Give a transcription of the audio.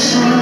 Christmas.